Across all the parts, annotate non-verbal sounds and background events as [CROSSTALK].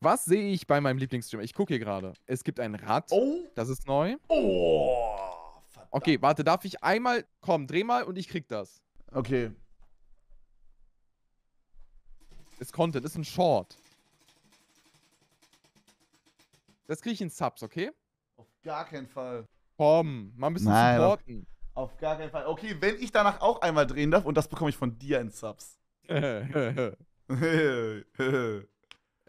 Was sehe ich bei meinem Lieblingsstreamer? Ich gucke hier gerade. Es gibt ein Rad. Oh. Das ist neu. Oh. Verdammt. Okay, warte, darf ich einmal. Komm, dreh mal und ich krieg das. Okay. Ist Content, ist ein Short. Das kriege ich in Subs, okay? Auf gar keinen Fall. Komm, mal ein bisschen Nein, supporten. Auf gar keinen Fall. Okay, wenn ich danach auch einmal drehen darf und das bekomme ich von dir in Subs. [LAUGHS] [LAUGHS] [LAUGHS]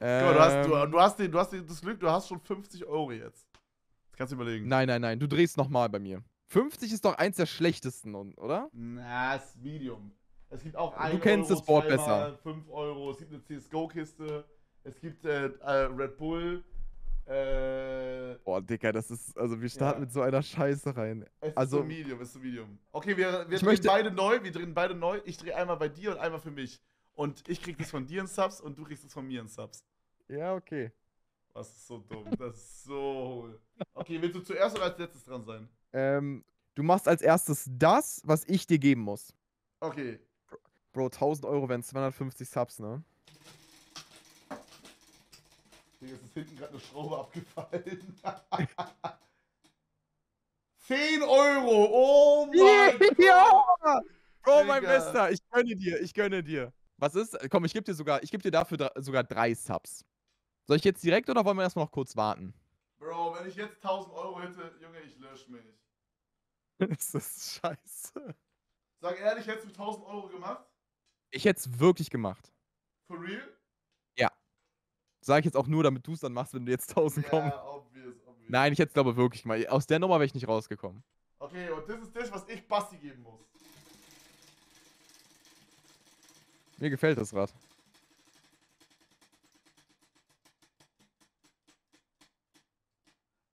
ähm, mal, du hast, du, du, hast den, du hast den, das Glück, du hast schon 50 Euro jetzt. Das kannst du überlegen. Nein, nein, nein, du drehst nochmal bei mir. 50 ist doch eins der schlechtesten, oder? Na, ist Medium. Es gibt auch Du 1 kennst Euro, das Board besser. 5 Euro, es gibt eine CSGO-Kiste, es gibt äh, äh, Red Bull, äh, Boah, Dicker, das ist. Also, wir starten Ja. mit so einer Scheiße rein. es Also- ist so Medium, es ist so Medium. Okay, wir, wir drehen beide neu, wir drehen beide neu. Ich drehe einmal bei dir und einmal für mich. Und ich krieg das von dir in Subs und du kriegst das von mir in Subs. Ja, okay. Das ist so dumm, das ist so. Okay, willst du zuerst oder als letztes dran sein? Ähm, du machst als erstes das, was ich dir geben muss. Okay, Bro, 1000 Euro wären 250 Subs, ne? Digga, es ist hinten gerade eine Schraube abgefallen. [LAUGHS] 10 Euro! Oh mein [LAUGHS] Gott! ja! Bro, mein. Bester, ich gönne dir, ich gönne dir. Was ist? Komm, ich gebe dir sogar, ich gebe dir dafür dr- sogar drei Subs. Soll ich jetzt direkt oder wollen wir erstmal noch kurz warten? Bro, wenn ich jetzt 1000 Euro hätte, Junge, ich lösche mich. [LAUGHS] das ist scheiße. Sag ehrlich, hättest du 1000 Euro gemacht? Ich hätte es wirklich gemacht. For real? Sag ich jetzt auch nur, damit du es dann machst, wenn du jetzt 1000 kommst. Ja, obvious, obvious. Nein, ich hätte es glaube wirklich mal. Aus der Nummer wäre ich nicht rausgekommen. Okay, und das ist das, was ich Basti geben muss. Mir gefällt das Rad.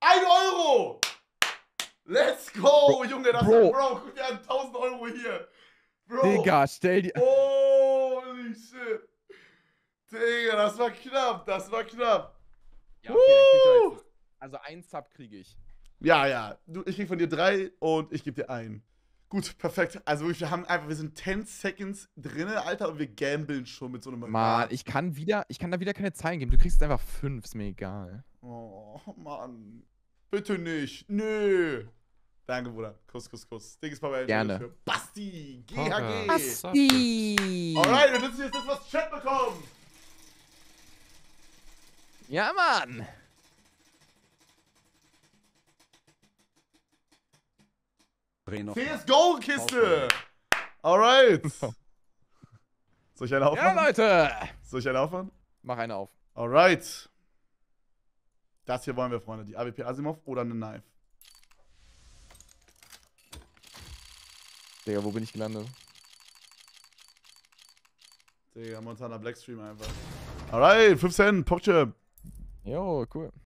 Ein Euro! Let's go, Junge, das Bro. ist Bro, guck dir an, 1000 Euro hier. Bro. Digga, stell dir. Holy shit. Digga, das war knapp, das war knapp. Ja, okay, doch jetzt. Also ein Sub kriege ich. Ja, ja. Du, ich krieg von dir drei und ich gebe dir einen. Gut, perfekt. Also wir haben einfach, wir sind 10 Seconds drinne, Alter, und wir gambeln schon mit so einem Mann, ich kann wieder, ich kann da wieder keine Zahlen geben. Du kriegst einfach fünf, ist mir egal. Oh, Mann. Bitte nicht. Nö. Danke, Bruder. Kuss, Kuss, Kuss. Dickes Papa. Gerne. für Basti. Okay. GHG. Basti! Alright, das ist jetzt das, was Chat bekommt. Ja, Mann! CSGO-Kiste. Alright. [LAUGHS] Soll ich eine Ja, aufmachen? Leute! Soll ich eine aufmachen? Mach eine auf. Alright. Das hier wollen wir, Freunde. Die AWP Asimov oder eine Knife. Digga, wo bin ich gelandet? Digga, Montana Blackstream einfach. Alright, 5 Cent, Pockchip. Jo, cool.